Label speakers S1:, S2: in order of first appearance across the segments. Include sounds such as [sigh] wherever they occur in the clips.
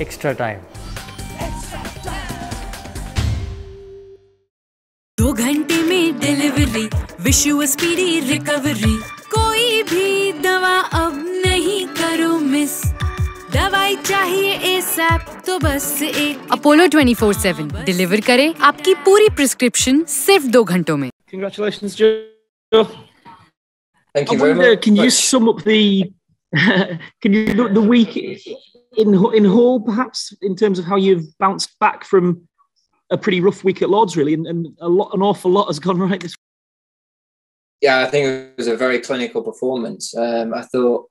S1: Extra time
S2: दो घंटे में डिलीवरी विश्व स्पीडी रिकवरी कोई भी दवा अब नहीं करो मिस दवाई चाहिए ASAP, तो बस एक
S3: अपोलो 24/7 डिलीवर करे आपकी पूरी प्रिस्क्रिप्शन सिर्फ़ दो घंटों में.
S4: Thank you very much.
S5: Can you sum up the [laughs] can you the week? In in whole, perhaps, in terms of how you've bounced back from a pretty rough week at Lords, really, and, and a lot, an awful lot has gone [laughs] right this.
S4: Yeah, I think it was a very clinical performance. Um, I thought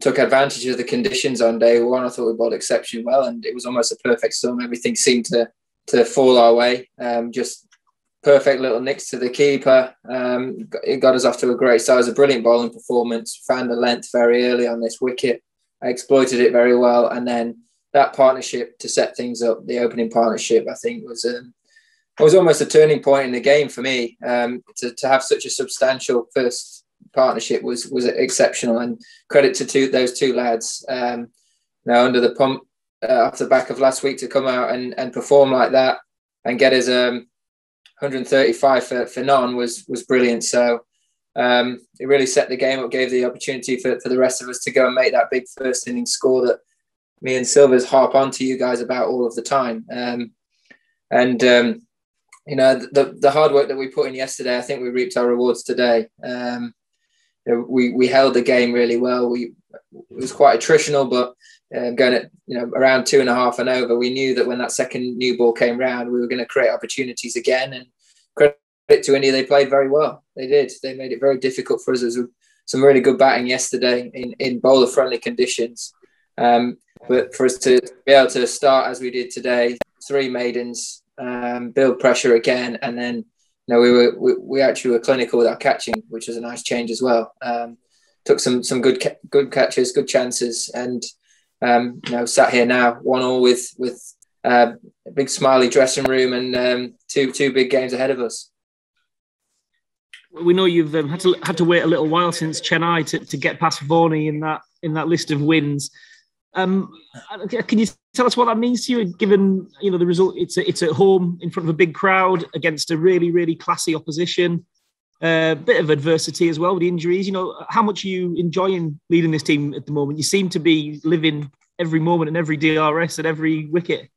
S4: took advantage of the conditions on day one. I thought we bowled exceptionally well, and it was almost a perfect storm. Everything seemed to to fall our way. Um, just perfect little nicks to the keeper. Um, it got us off to a great start. It was a brilliant bowling performance. Found the length very early on this wicket. I exploited it very well, and then that partnership to set things up, the opening partnership, I think was um, was almost a turning point in the game for me. Um, to, to have such a substantial first partnership was was exceptional, and credit to two, those two lads. Um, now under the pump uh, off the back of last week to come out and, and perform like that and get his um, 135 for, for none was was brilliant. So um, it really set the game up, gave the opportunity for, for the rest of us to go and make that big first inning score that me and Silvers harp on to you guys about all of the time. Um, and um, you know the the hard work that we put in yesterday, I think we reaped our rewards today. Um, you know, we we held the game really well. We it was quite attritional, but uh, going at you know around two and a half and over, we knew that when that second new ball came round, we were going to create opportunities again. And to India, they played very well. They did. They made it very difficult for us. There was some really good batting yesterday in in bowler friendly conditions. Um, but for us to be able to start as we did today, three maidens, um, build pressure again, and then you know we were we, we actually were clinical with our catching, which was a nice change as well. Um, took some some good ca- good catches, good chances, and um, you know sat here now one all with with uh, a big smiley dressing room and um, two two big games ahead of us.
S5: We know you've um, had to had to wait a little while since Chennai to, to get past Vaughan in that in that list of wins. Um, can you tell us what that means to you, given you know the result? It's a, it's at home in front of a big crowd against a really really classy opposition. A uh, bit of adversity as well with the injuries. You know, how much are you enjoying leading this team at the moment? You seem to be living every moment and every DRS and every wicket.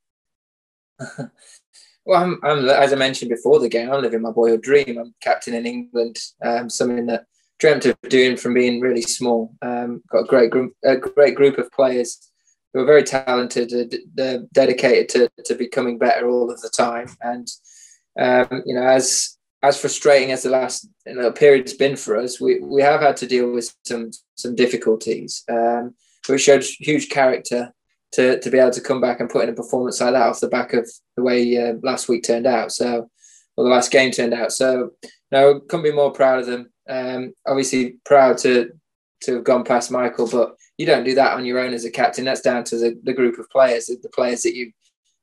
S5: [laughs]
S4: well, I'm, I'm, as I mentioned before the game, I'm living my boyhood dream. I'm captain in England, um, something that dreamt of doing from being really small. Um, got a great group, a great group of players who are very talented. They're dedicated to, to becoming better all of the time. And um, you know, as as frustrating as the last period's been for us, we, we have had to deal with some some difficulties. Um, we showed huge character to, to be able to come back and put in a performance like that off the back of the way uh, last week turned out. So, or the last game turned out. So, no, couldn't be more proud of them. Um, obviously, proud to to have gone past Michael, but you don't do that on your own as a captain. That's down to the, the group of players, the players that you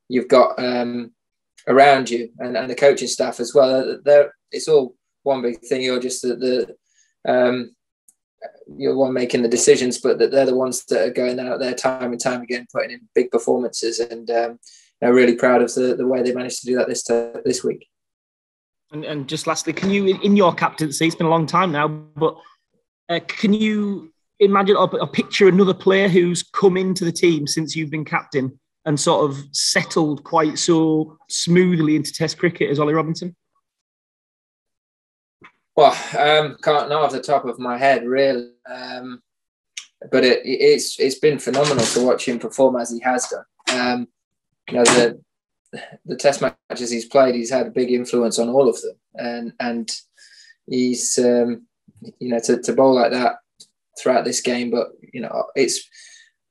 S4: you've got um, around you, and, and the coaching staff as well. They're, it's all one big thing. You're just the, the um, you're one making the decisions, but that they're the ones that are going out there time and time again, putting in big performances, and um, I'm really proud of the, the way they managed to do that this uh, this week.
S5: And, and just lastly, can you, in your captaincy, it's been a long time now, but uh, can you imagine or, or picture another player who's come into the team since you've been captain and sort of settled quite so smoothly into Test cricket as Ollie Robinson?
S4: Well, um, can't know off the top of my head, really. Um, but it, it's it's been phenomenal to watch him perform as he has done. Um, you know the the Test matches he's played, he's had a big influence on all of them, and and he's um, you know to, to bowl like that throughout this game. But you know it's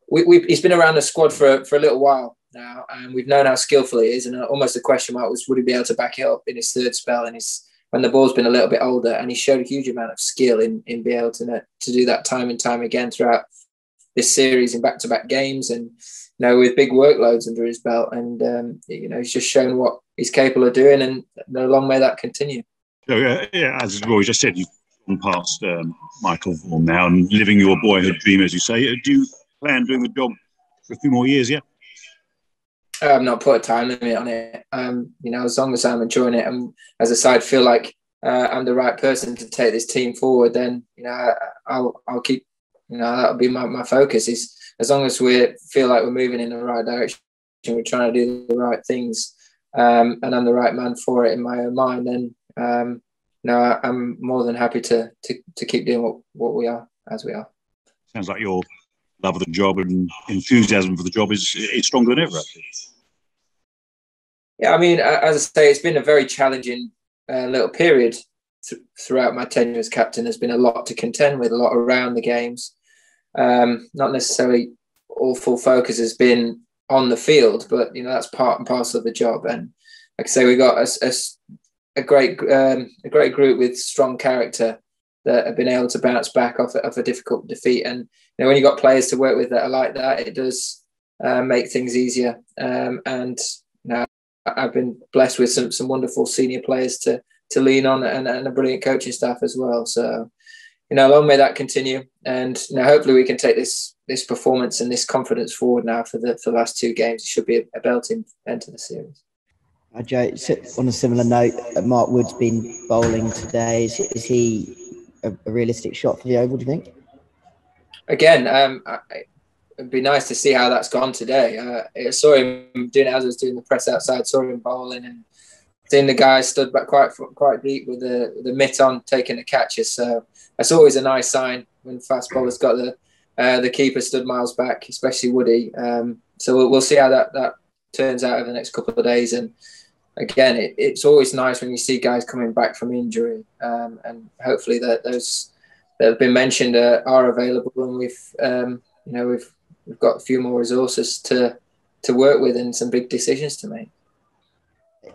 S4: we, we he's been around the squad for for a little while now, and we've known how skillful he is. And almost the question mark was would he be able to back it up in his third spell and his when the ball's been a little bit older, and he showed a huge amount of skill in in being able to to do that time and time again throughout this series in back to back games, and you know with big workloads under his belt, and um, you know he's just shown what he's capable of doing, and no long may that continue.
S6: So, uh, yeah, as Roy just said, you've gone past um, Michael Vaughan now and living your boyhood dream, as you say. Do you plan doing the job for a few more years? Yeah.
S4: I've not put a time limit on it. Um, you know, as long as I'm enjoying it, and as a side feel like uh, I'm the right person to take this team forward, then you know I'll I'll keep. You know that'll be my, my focus. Is as long as we feel like we're moving in the right direction, we're trying to do the right things, um, and I'm the right man for it in my own mind. Then um, no, I'm more than happy to to, to keep doing what, what we are as we are.
S6: Sounds like your love of the job and enthusiasm for the job is is stronger than ever.
S4: Yeah, I mean, as I say, it's been a very challenging uh, little period th- throughout my tenure as captain. There's been a lot to contend with, a lot around the games. Um, not necessarily all full focus has been on the field, but you know that's part and parcel of the job. And like I say, we got a, a, a great um, a great group with strong character that have been able to bounce back off, off a difficult defeat. And you know, when you've got players to work with that are like that, it does uh, make things easier. Um, and you know, I've been blessed with some some wonderful senior players to to lean on and, and a brilliant coaching staff as well. So, you know, long may that continue. And you know, hopefully we can take this this performance and this confidence forward now for the for the last two games. It should be a, a belting end to the series.
S1: Joe, on a similar note, Mark Wood's been bowling today. Is, is he a, a, realistic shot for the Oval, do you think?
S4: Again, um, I, it'd be nice to see how that's gone today. Uh, I saw him doing as I was doing the press outside, saw him bowling and seeing the guy stood back quite quite deep with the the mitt on, taking the catches. So that's always a nice sign when fast bowlers got the uh, the keeper stood miles back, especially Woody. Um, so we'll, we'll see how that that turns out over the next couple of days. And again, it, it's always nice when you see guys coming back from injury, um, and hopefully that those that have been mentioned uh, are available, and we've um, you know we've we've got a few more resources to to work with and some big decisions to make.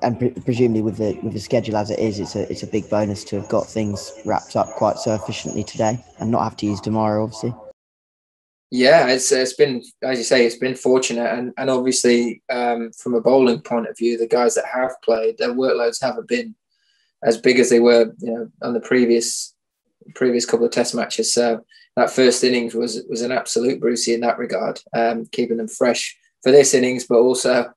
S1: And pre- presumably, with the with the schedule as it is, it's a it's a big bonus to have got things wrapped up quite so efficiently today, and not have to use tomorrow, obviously.
S4: Yeah, it's it's been as you say, it's been fortunate, and and obviously um, from a bowling point of view, the guys that have played, their workloads haven't been as big as they were, you know, on the previous previous couple of Test matches. So that first innings was was an absolute Brucey in that regard, um, keeping them fresh for this innings, but also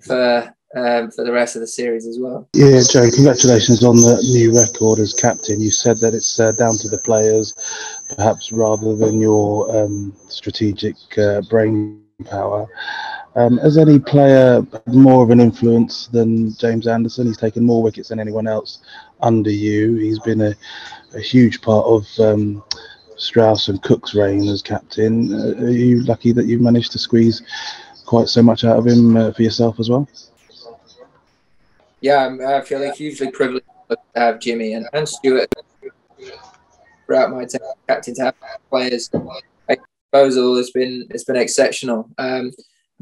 S4: for um, for the rest of the series as well.
S7: Yeah, Joe, congratulations on the new record as captain. You said that it's uh, down to the players, perhaps rather than your um, strategic uh, brain power. Um, has any player more of an influence than James Anderson? He's taken more wickets than anyone else under you. He's been a, a huge part of um, Strauss and Cook's reign as captain. Uh, are you lucky that you've managed to squeeze quite so much out of him uh, for yourself as well?
S4: Yeah, I feel like hugely privileged to have Jimmy and, and Stuart throughout my time, captain to have players. Proposal has been it's been exceptional. Um,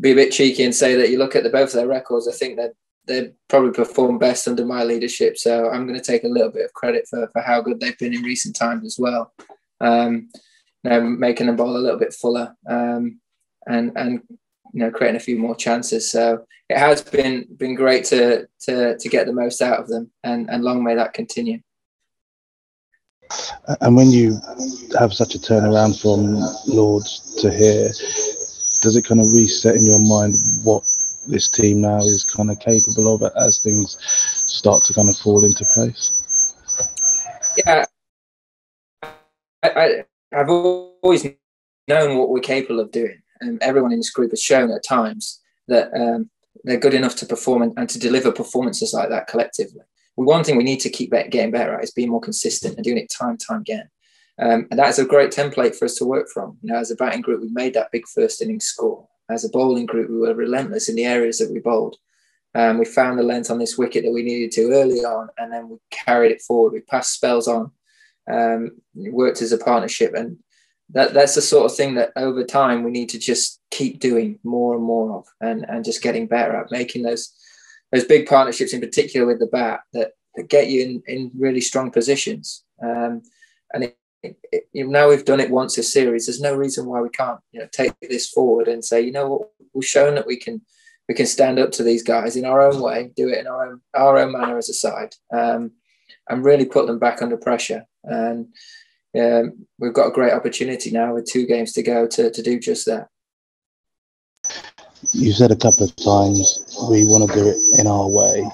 S4: be a bit cheeky and say that you look at the both of their records. I think that they probably performed best under my leadership. So I'm going to take a little bit of credit for, for how good they've been in recent times as well. Um, you know, making the ball a little bit fuller um, and and you know creating a few more chances. So it has been been great to to to get the most out of them, and and long may that continue.
S7: And when you have such a turnaround from Lords to here, does it kind of reset in your mind what this team now is kind of capable of as things start to kind of fall into place?
S4: Yeah, I, I, have always known what we're capable of doing, and everyone in this group has shown at times that um, they're good enough to perform and, and, to deliver performances like that collectively. One thing we need to keep getting better at is being more consistent and doing it time time again. Um, and that's a great template for us to work from. You know, as a batting group, we made that big first inning score. As a bowling group, we were relentless in the areas that we bowled. Um, we found the length on this wicket that we needed to early on, and then we carried it forward. We passed spells on, um, worked as a partnership, and that that's the sort of thing that over time we need to just keep doing more and more of, and and just getting better at making those those big partnerships, in particular with the bat, that, that get you in in really strong positions. Um, and it, it, now we've done it once a series. There's no reason why we can't, you know, take this forward and say, you know what, we've shown that we can we can stand up to these guys in our own way, do it in our own our own manner as a side, um, and really put them back under pressure. And um, we've got a great opportunity now with two games to go to, to do just that.
S7: you said a couple of times we want to do it in our way.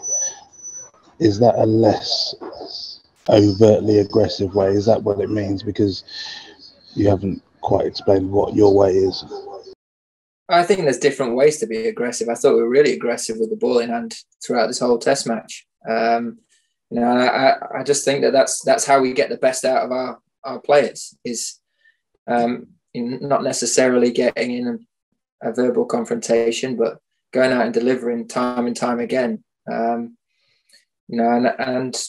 S7: Is that a less overtly aggressive way? Is that what it means? Because you haven't quite explained what your way is.
S4: I think there's different ways to be aggressive. I thought we were really aggressive with the ball in hand throughout this whole Test match. Um, you know, I, I just think that that's that's how we get the best out of our our players is um, not necessarily getting in a, a, verbal confrontation, but going out and delivering time and time again. Um, you know, and, and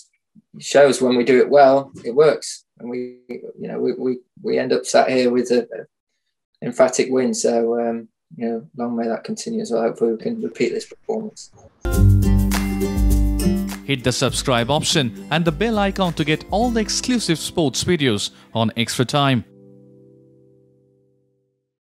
S4: shows when we do it well, it works, and we, you know, we we, we end up sat here with a, emphatic win. So um, you know, long may that continue So. Hopefully, we can repeat this performance.
S8: Hit the subscribe option and the bell icon to get all the exclusive sports videos on Xtra Time.